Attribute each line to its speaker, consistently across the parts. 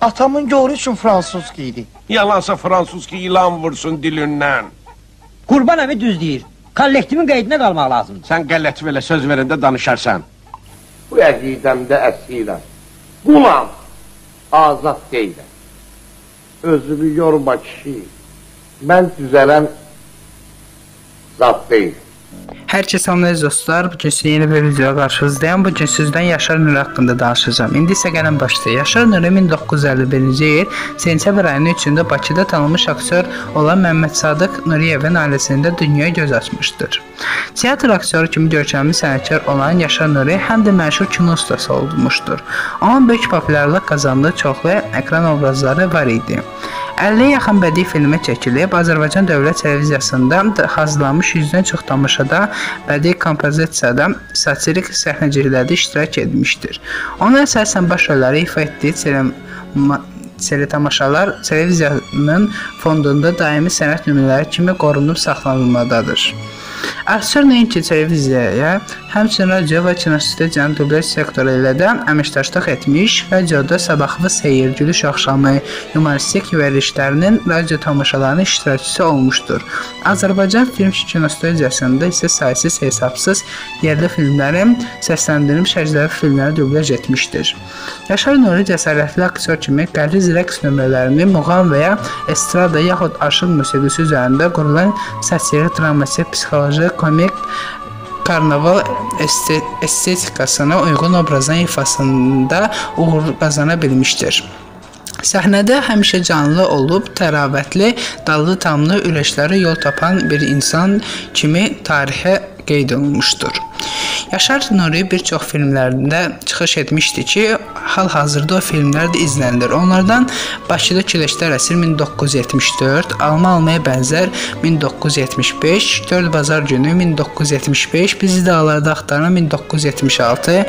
Speaker 1: Atamın göğrü üçün fransuzca idi.
Speaker 2: Yalansa fransız ki ilan vursun dilindən.
Speaker 3: Qurban əmi düz deyir. Kollektivin qeydinə qalmaq lazımdır.
Speaker 2: Sən qələt belə söz verəndə danışarsan.
Speaker 4: Bu əqidəmdə əsirəm. Qulam, azad deyiləm. Özümü yorma kişi. Mən düzələn zat deyiləm.
Speaker 5: Hər kəs salamlayır dostlar. Bu gün sizə yeni bir videoya qarşınızdayım. Bu gün sizdən Yaşar Nuri haqqında danışacağam. İndi isə gəlin başlayaq. Yaşar Nuri 1951-ci il sentyabr ayının 3-də Bakıda tanınmış aktyor olan Məmməd Sadıq Nuriyevin ailəsində dünyaya göz açmışdır. Teatr aktyoru kimi görkəmli sənətkar olan Yaşar Nuri həm də məşhur kino ustası olmuşdur. Onun böyük populyarlıq qazandığı çoxlu ekran obrazları var idi. 50-yə yaxın bədii filmə çəkilib, Azərbaycan Dövlət Televiziyasında hazırlanmış 100-dən çox tamaşada bədii kompozisiyada satirik səhnəciklərdə iştirak etmişdir. Onun əsasən baş rolları ifa etdiyi teletamaşalar televiziyanın fondunda daimi sənət nümunələri kimi qorunub saxlanılmadadır. Aktyor nəinki televiziyaya, həmçinin radio və kinostudiyyanın dublaj sektoru ilə də əməkdaşlıq etmiş, radioda sabahlı seyir, gülüş axşamı, humoristik verilişlərinin radio tamaşalarının iştirakçısı olmuşdur. Azərbaycan Film Kinostudiyasında isə saysız hesabsız yerli filmlərin səsləndirilmiş əcnəbi filmləri dublaj etmişdir. Yaşar Nuri cəsarətli aktyor kimi qəliz rəqs nömrələrini muğam və ya estrada yaxud aşıq musiqisi üzərində qurulan satirik, dramatik, psixoloji, komik karnaval este estetikasına uyğun obrazın ifasında uğur qazana bilmişdir. Səhnədə həmişə canlı olub, təravətli, dallı tamlı ürəkləri yol tapan bir insan kimi tarixə qeyd olunmuşdur. Yaşar Nuri bir çox filmlərində çıxış etmişdi ki, hal-hazırda o filmlər də izlənilir. Onlardan Bakıda Kiləşlər əsir 1974, Alma almaya bənzər 1975, 4 bazar günü 1975, Bizi dağlarda axtaran 1976,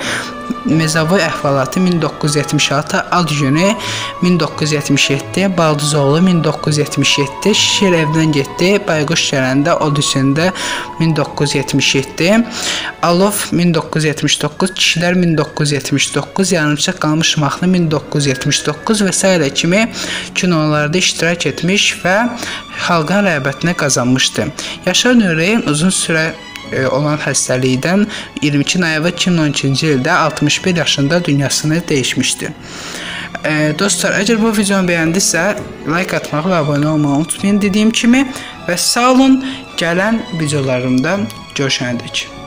Speaker 5: Mezavoy əhvalatı 1976, Ad günü 1977, Balduzoğlu 1977, Şir evdən getdi, Bayquş gələndə od üstündə 1977, Alov 1979, Kişilər 1979, Yarımçıq qalmış mahnı 1979 və s. kimi kinolarda iştirak etmiş və xalqın rəğbətini qazanmışdı. Yaşar Nuri uzun sürə e, olan xəstəlikdən 22 noyabr 2012-ci ildə 61 yaşında dünyasını dəyişmişdi. E, dostlar, əgər bu videonu bəyəndisə, like atmağı və abunə olmağı unutmayın dediyim kimi və sağ olun. Gələn videolarımda görüşənədək.